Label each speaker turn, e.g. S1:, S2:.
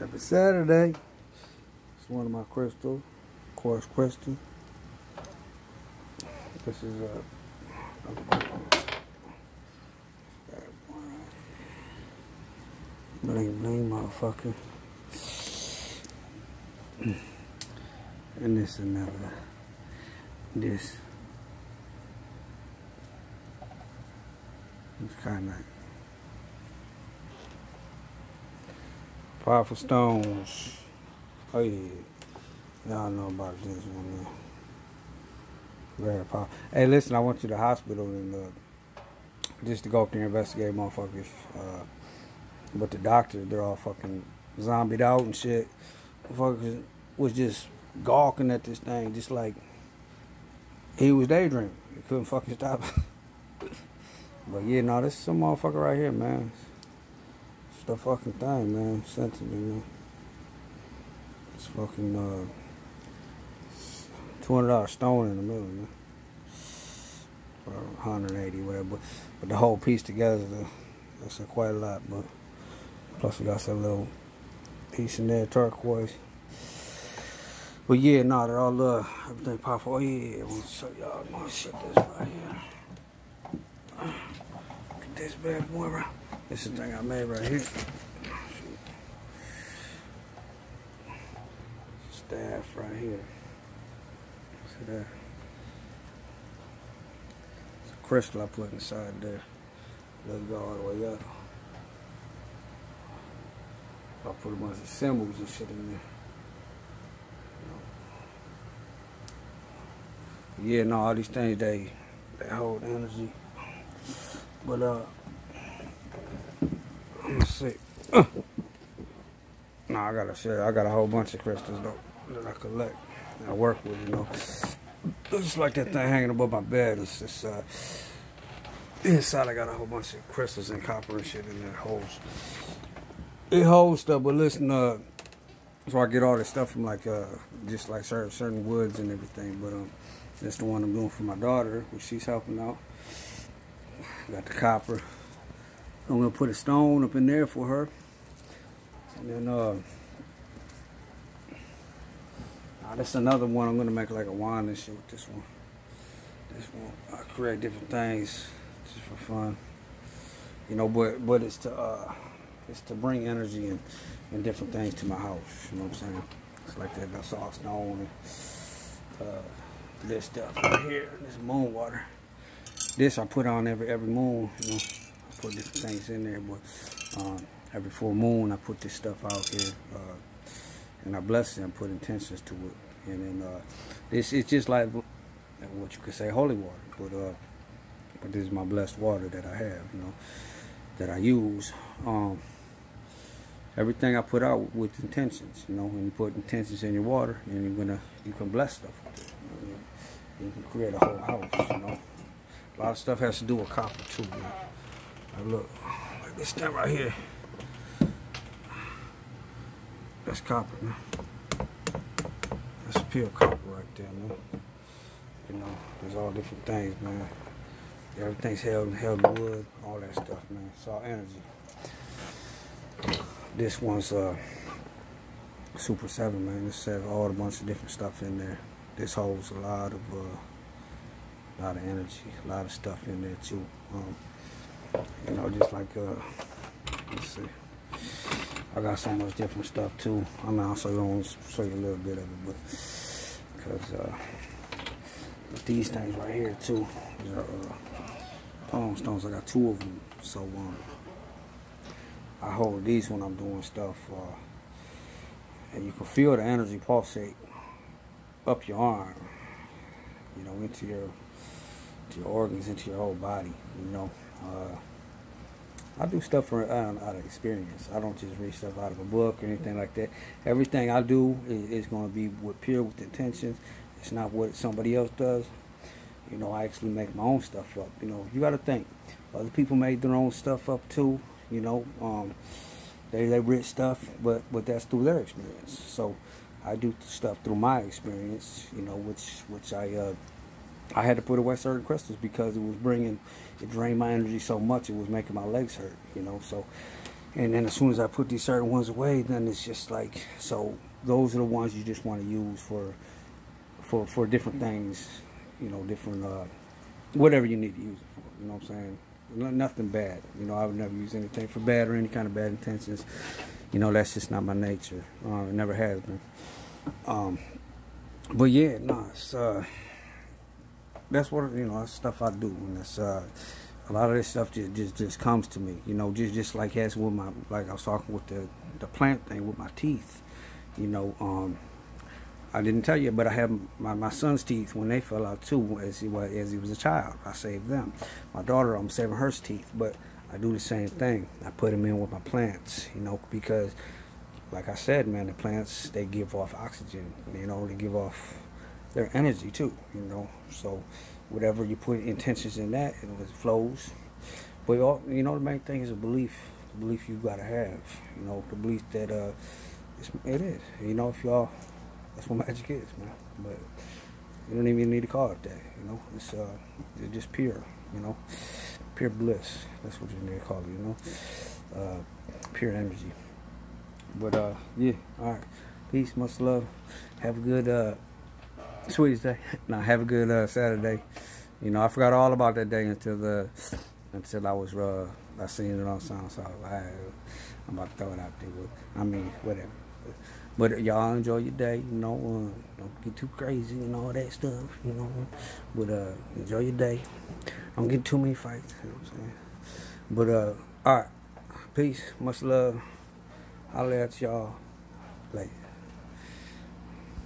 S1: Happy Saturday. It's one of my crystals, quartz crystal. This is a, bling bling motherfucker. And this another. This. It's kind of Powerful Stones. Oh yeah. Y'all know about this one. Man. Very powerful. Hey, listen, I went to the hospital and uh, just to go up there and investigate motherfuckers. Uh, but the doctors, they're all fucking zombied out and shit. Motherfuckers was just gawking at this thing, just like he was daydreaming. He couldn't fucking stop. but yeah, no, this is some motherfucker right here, man the fucking thing, man. Sent to me. It's fucking uh, two hundred dollar stone in the middle, man. Or 180, whatever. But, but the whole piece together, that's quite a lot. But plus we got some little piece in there, turquoise. But yeah, nah, they're all uh, everything powerful. Oh yeah, I want to show y'all my shit this right here. Get this bad boy right. This is the thing I made right here. Staff right here. See that? It's a crystal I put inside there. Let it go all the way up. I put a bunch of symbols and shit in there. Yeah, no, all these things they they hold energy. But uh Let's see. Uh. No, I got a shit. I got a whole bunch of crystals though that I collect. I work with, you know. Just like that thing hanging above my bed. It's just uh, inside. I got a whole bunch of crystals and copper and shit in there. Holds. It holds stuff, but listen, uh, so I get all this stuff from like uh, just like certain certain woods and everything. But um, that's the one I'm doing for my daughter, which she's helping out. Got the copper. I'm gonna put a stone up in there for her. And then uh now that's another one I'm gonna make like a wine and shit with this one. This one I create different things just for fun. You know, but but it's to uh it's to bring energy and, and different things to my house, you know what I'm saying? It's like that that's all stone and uh this stuff right here, this moon water. This I put on every every moon, you know put different things in there, but um, every full moon I put this stuff out here, uh, and I bless it and put intentions to it. And then uh, this it's just like what you could say holy water, but uh, but this is my blessed water that I have, you know, that I use. Um, everything I put out with intentions, you know, when you put intentions in your water, and you're gonna you can bless stuff. You, you can create a whole house, you know. A lot of stuff has to do with copper too. You look, like this thing right here. That's copper, man. That's pure copper right there, man. You know, there's all different things, man. Everything's held in held in wood, all that stuff, man. It's all energy. This one's uh Super 7, man. This has all a bunch of different stuff in there. This holds a lot of uh, a lot of energy, a lot of stuff in there too. Um, you know, just like, uh, let's see. I got so much different stuff too. I mean, show you, I'll show you a little bit of it, but, because, uh, these things right here too, are, uh, palm stones. I got two of them. So, um, I hold these when I'm doing stuff, uh, and you can feel the energy pulsate up your arm, you know, into your, to your organs, into your whole body, you know. Uh, I do stuff for out of experience. I don't just read stuff out of a book or anything like that. Everything I do is, is going to be with pure with intentions. It's not what somebody else does. You know, I actually make my own stuff up. You know, you got to think. Other people made their own stuff up too. You know, um, they they read stuff, but but that's through their experience. So I do stuff through my experience. You know, which which I uh, I had to put away certain crystals because it was bringing, it drained my energy so much it was making my legs hurt, you know. So and then as soon as I put these certain ones away, then it's just like so. Those are the ones you just want to use for for for different things, you know, different uh, whatever you need to use it for. You know what I'm saying? Nothing bad. You know, I would never use anything for bad or any kind of bad intentions. You know, that's just not my nature. Uh, it never has been. Um, but yeah, nah, it's uh, that's what you know. That's stuff I do, and that's uh a lot of this stuff just just, just comes to me, you know, just just like as with my like I was talking with the the plant thing with my teeth, you know. Um, I didn't tell you, but I have my, my son's teeth when they fell out too, as he was as he was a child. I saved them. My daughter, I'm saving her teeth, but I do the same thing. I put them in with my plants, you know, because like I said, man, the plants they give off oxygen, you know, they give off their energy too, you know. So whatever you put intentions in that, it flows. But all, you know, the main thing is a belief. The belief you gotta have. You know, the belief that uh, it's, it is. You know, if y'all, that's what magic is, man. But you don't even need to call it that. You know, it's uh, it's just pure. You know, pure bliss. That's what you need to call it. You know, uh, pure energy. But uh, yeah. All right. Peace. Much love. Have a good uh Sweetest day. Now have a good uh, Saturday. You know, I forgot all about that day until the until I was uh, I seen it on SoundCloud. I, I'm about to throw it out there. But, I mean, whatever. But y'all enjoy your day. You know, uh, don't get too crazy and all that stuff. You know, but uh, enjoy your day. Don't get too many fights. You know what I'm saying? But uh, all right. Peace. Much love. Holla at y'all. Later.